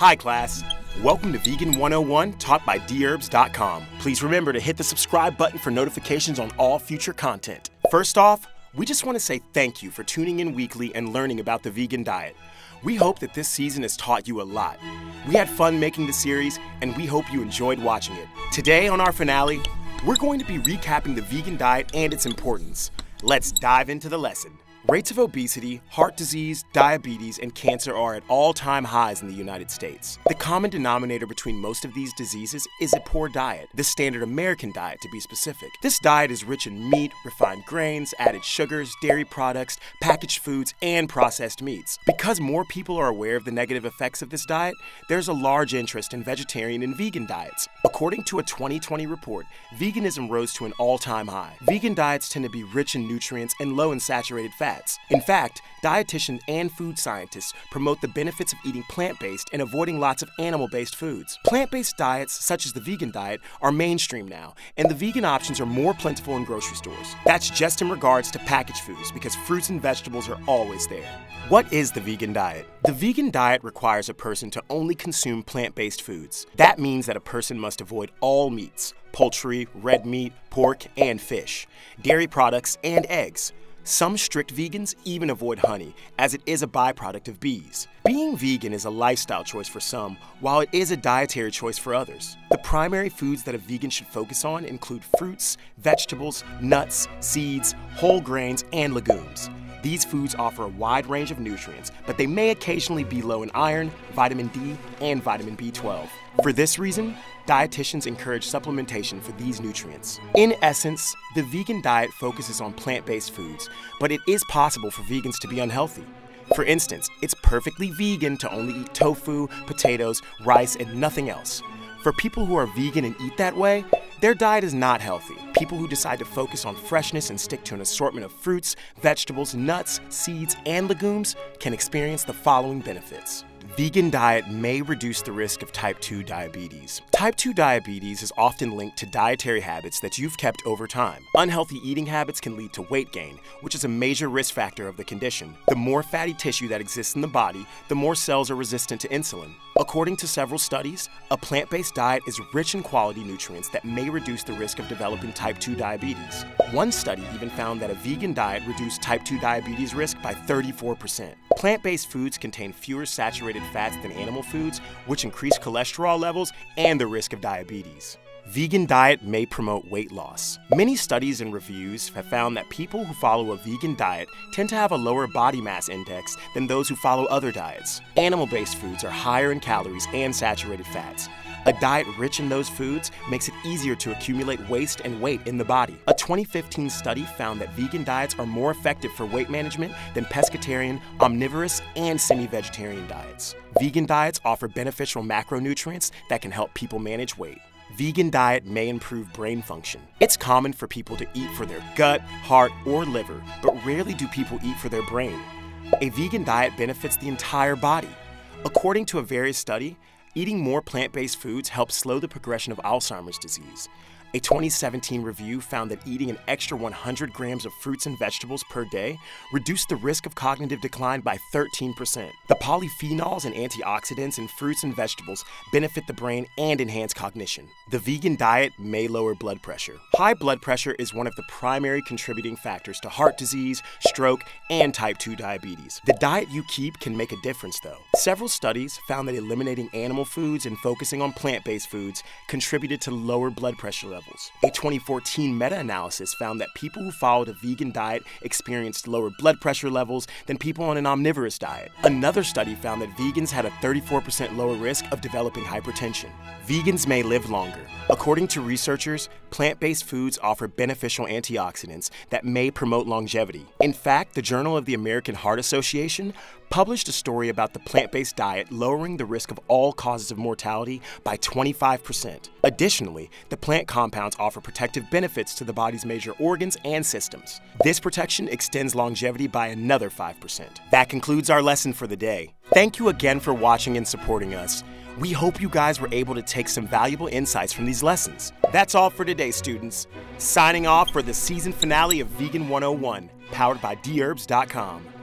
Hi, class. Welcome to Vegan 101, taught by dherbs.com. Please remember to hit the subscribe button for notifications on all future content. First off, we just want to say thank you for tuning in weekly and learning about the vegan diet. We hope that this season has taught you a lot. We had fun making the series, and we hope you enjoyed watching it. Today, on our finale, we're going to be recapping the vegan diet and its importance. Let's dive into the lesson. Rates of obesity, heart disease, diabetes, and cancer are at all time highs in the United States. The common denominator between most of these diseases is a poor diet, the standard American diet to be specific. This diet is rich in meat, refined grains, added sugars, dairy products, packaged foods, and processed meats. Because more people are aware of the negative effects of this diet, there's a large interest in vegetarian and vegan diets. According to a 2020 report, veganism rose to an all time high. Vegan diets tend to be rich in nutrients and low in saturated fat fats. In fact, dietitians and food scientists promote the benefits of eating plant based and avoiding lots of animal based foods. Plant based diets, such as the vegan diet, are mainstream now, and the vegan options are more plentiful in grocery stores. That's just in regards to packaged foods, because fruits and vegetables are always there. What is the vegan diet? The vegan diet requires a person to only consume plant based foods. That means that a person must avoid all meats poultry, red meat, pork, and fish, dairy products, and eggs. Some strict vegans even avoid honey, as it is a byproduct of bees. Being vegan is a lifestyle choice for some, while it is a dietary choice for others. The primary foods that a vegan should focus on include fruits, vegetables, nuts, seeds, whole grains, and legumes. These foods offer a wide range of nutrients, but they may occasionally be low in iron, vitamin D, and vitamin B12. For this reason, dietitians encourage supplementation for these nutrients. In essence, the vegan diet focuses on plant based foods, but it is possible for vegans to be unhealthy. For instance, it's perfectly vegan to only eat tofu, potatoes, rice, and nothing else. For people who are vegan and eat that way, their diet is not healthy. People who decide to focus on freshness and stick to an assortment of fruits, vegetables, nuts, seeds, and legumes can experience the following benefits. Vegan diet may reduce the risk of type 2 diabetes. Type 2 diabetes is often linked to dietary habits that you've kept over time. Unhealthy eating habits can lead to weight gain, which is a major risk factor of the condition. The more fatty tissue that exists in the body, the more cells are resistant to insulin. According to several studies, a plant based diet is rich in quality nutrients that may reduce the risk of developing type 2 diabetes. One study even found that a vegan diet reduced type 2 diabetes risk by 34%. Plant based foods contain fewer saturated fats than animal foods, which increase cholesterol levels and the risk of diabetes. Vegan diet may promote weight loss. Many studies and reviews have found that people who follow a vegan diet tend to have a lower body mass index than those who follow other diets. Animal based foods are higher in calories and saturated fats. A diet rich in those foods makes it easier to accumulate waste and weight in the body. A 2015 study found that vegan diets are more effective for weight management than pescatarian, omnivorous, and semi vegetarian diets. Vegan diets offer beneficial macronutrients that can help people manage weight vegan diet may improve brain function. It's common for people to eat for their gut, heart, or liver, but rarely do people eat for their brain. A vegan diet benefits the entire body. According to a various study, eating more plant-based foods helps slow the progression of Alzheimer's disease. A 2017 review found that eating an extra 100 grams of fruits and vegetables per day reduced the risk of cognitive decline by 13%. The polyphenols and antioxidants in fruits and vegetables benefit the brain and enhance cognition. The vegan diet may lower blood pressure. High blood pressure is one of the primary contributing factors to heart disease, stroke, and type 2 diabetes. The diet you keep can make a difference, though. Several studies found that eliminating animal foods and focusing on plant based foods contributed to lower blood pressure levels levels. A 2014 meta analysis found that people who followed a vegan diet experienced lower blood pressure levels than people on an omnivorous diet. Another study found that vegans had a 34% lower risk of developing hypertension. Vegans may live longer. According to researchers, plant based foods offer beneficial antioxidants that may promote longevity. In fact, the Journal of the American Heart Association published a story about the plant based diet lowering the risk of all causes of mortality by 25%. Additionally, the plant compounds offer protective benefits to the body's major organs and systems. This protection extends longevity by another 5%. That concludes our lesson for the day. Thank you again for watching and supporting us. We hope you guys were able to take some valuable insights from these lessons. That's all for today, students. Signing off for the season finale of Vegan 101, powered by dherbs.com.